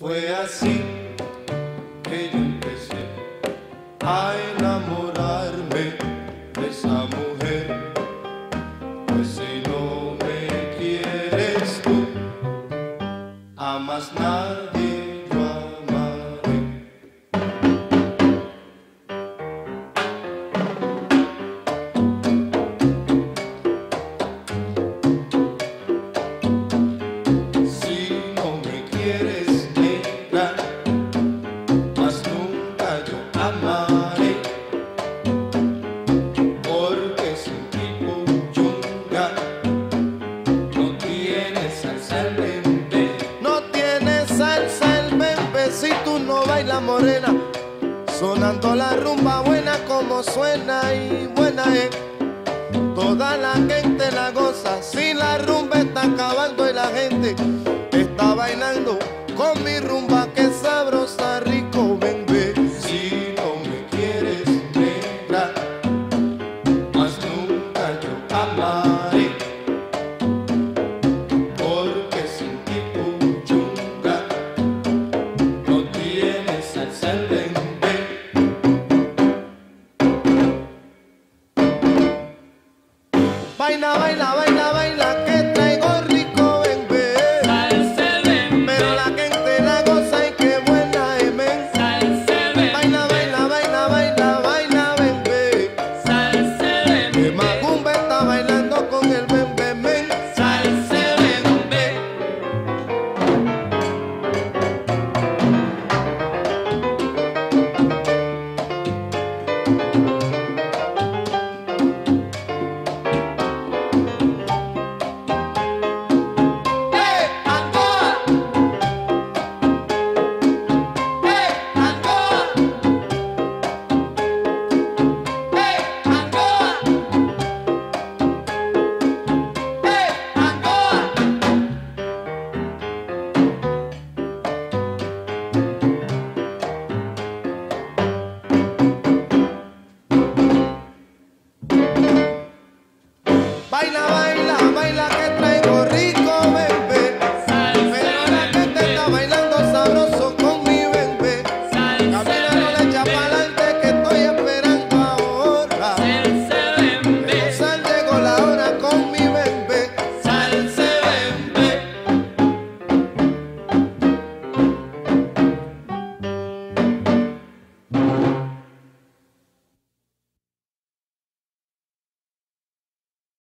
Fue así que yo empecé a enamorarme de esa mujer. Pues si no me quieres tú, a más nadie No tienes salsa el bebé si tú no bailas morena. Sonando la rumba buena como suena y buena es. Toda la gente la goza, si la rumba está acabando y la gente Baila, baila, baila, baila. Baila, baila.